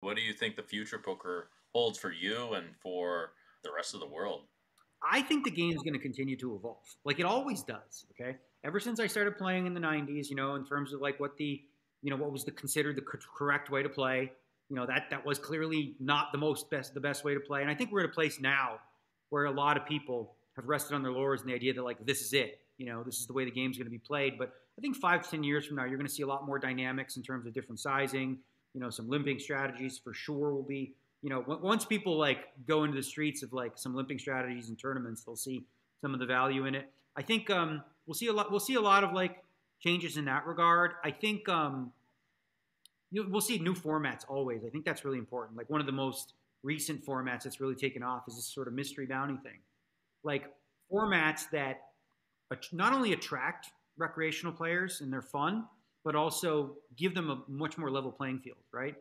What do you think the future poker holds for you and for the rest of the world? I think the game is going to continue to evolve, like it always does. Okay, ever since I started playing in the '90s, you know, in terms of like what the, you know, what was the considered the correct way to play. You know, that that was clearly not the most best the best way to play. And I think we're at a place now where a lot of people have rested on their laurels in the idea that like this is it. You know, this is the way the game's going to be played. But I think five to ten years from now, you're going to see a lot more dynamics in terms of different sizing. You know, some limping strategies for sure will be you know, once people like go into the streets of like some limping strategies and tournaments, they'll see some of the value in it. I think um, we'll see a lot. We'll see a lot of like changes in that regard. I think um, you know, we'll see new formats always. I think that's really important. Like one of the most recent formats that's really taken off is this sort of mystery bounty thing, like formats that not only attract recreational players and they're fun, but also give them a much more level playing field, right?